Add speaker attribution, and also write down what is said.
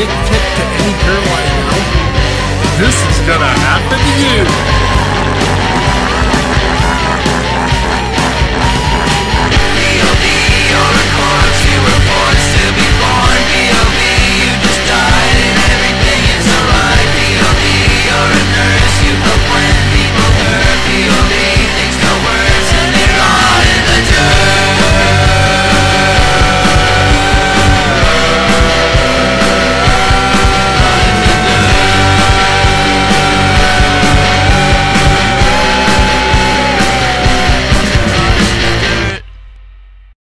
Speaker 1: dick pic to any girl I know? This is gonna happen to you!